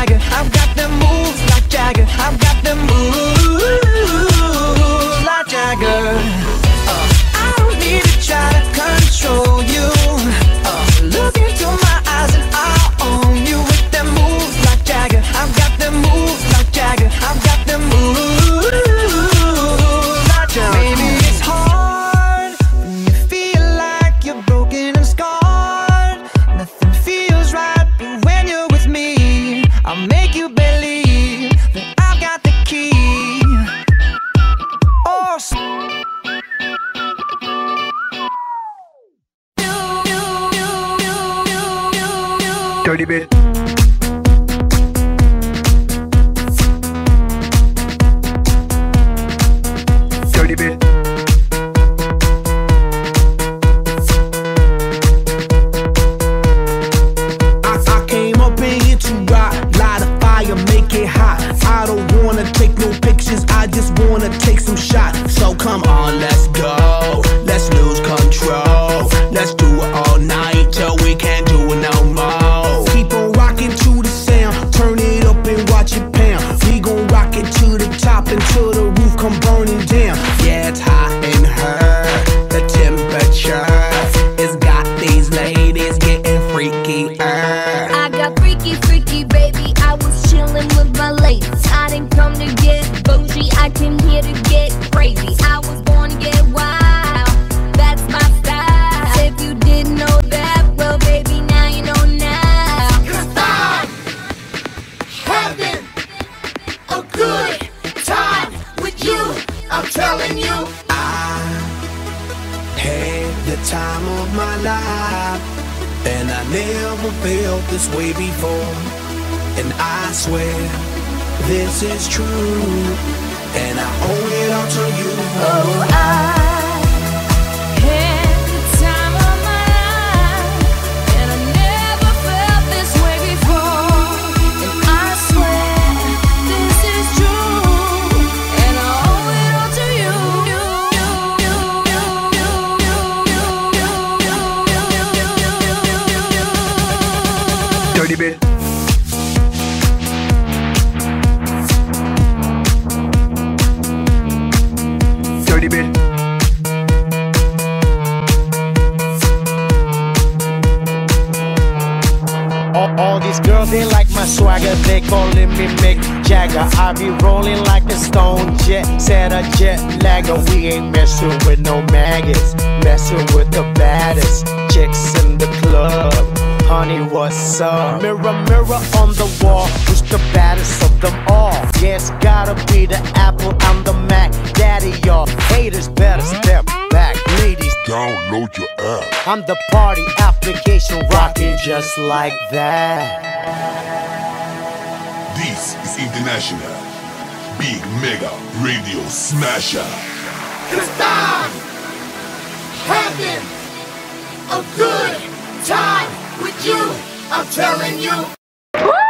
I've got the move my life, and I never felt this way before. And I swear this is true, and I owe it all to you. Oh, I All, these girls, they like my swagger, they calling me Mick Jagger. I be rolling like a stone jet, set a jet lagger. We ain't messing with no maggots, messing with the baddest chicks in the club. Honey, what's up? Mirror, mirror on the wall, who's the baddest of them all? Yes, gotta be the Apple, I'm the Mac. Daddy, y'all haters better step back. Ladies, Download your app. I'm the party application rocking just like that. This is International Big Mega Radio Smasher. Cause I'm having a good time with you. I'm telling you.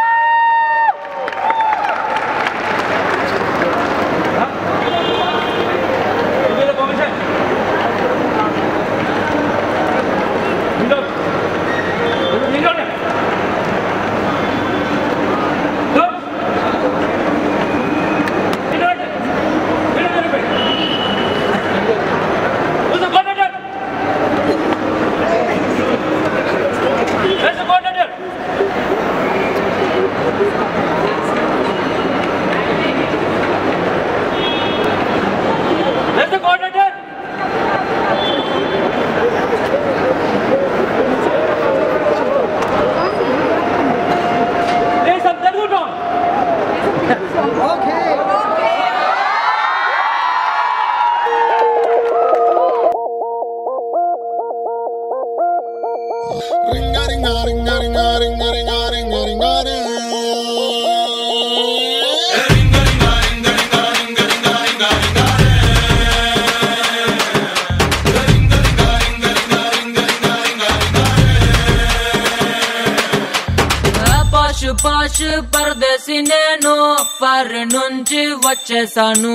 పాషు పరదేశి నేను పరి నుంచి వచ్చేసాను.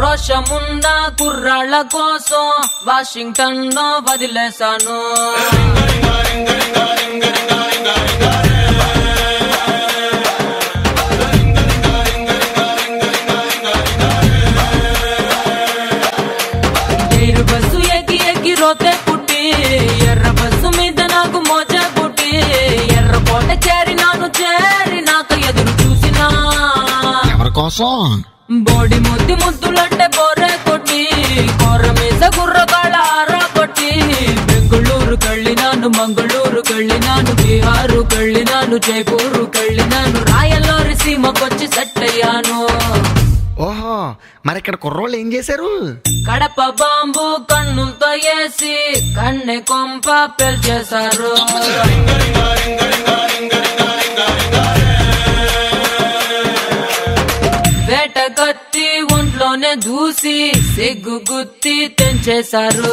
రోషమున్న కుర్రాళ్ళ కోసం వాషింగ్టన్లో వదిలేశాను. కోసం. Body ముద్దు ముద్దులంటే బోరే కొట్టి కొర్ర మీద గుర్రగాళ్ళ ఆరా కొట్టి బెంగళూరు కళ్ళినాను మంగళూరు కళ్ళినాను బీహారు కళ్ళినాను జైపూరు కళ్ళినాను రాయల్లోరి సీమకొచ్చి సెట్ అయ్యాను. ఓహో మరి ఇక్కడ కుర్రోళ్ళు ఏం చేశారు? కడప బాంబు కన్నుతో వేసి కన్నె కొంప పెళ్చేశారు. చూసి సిగ్గుగుత్తి తెంచేశారు.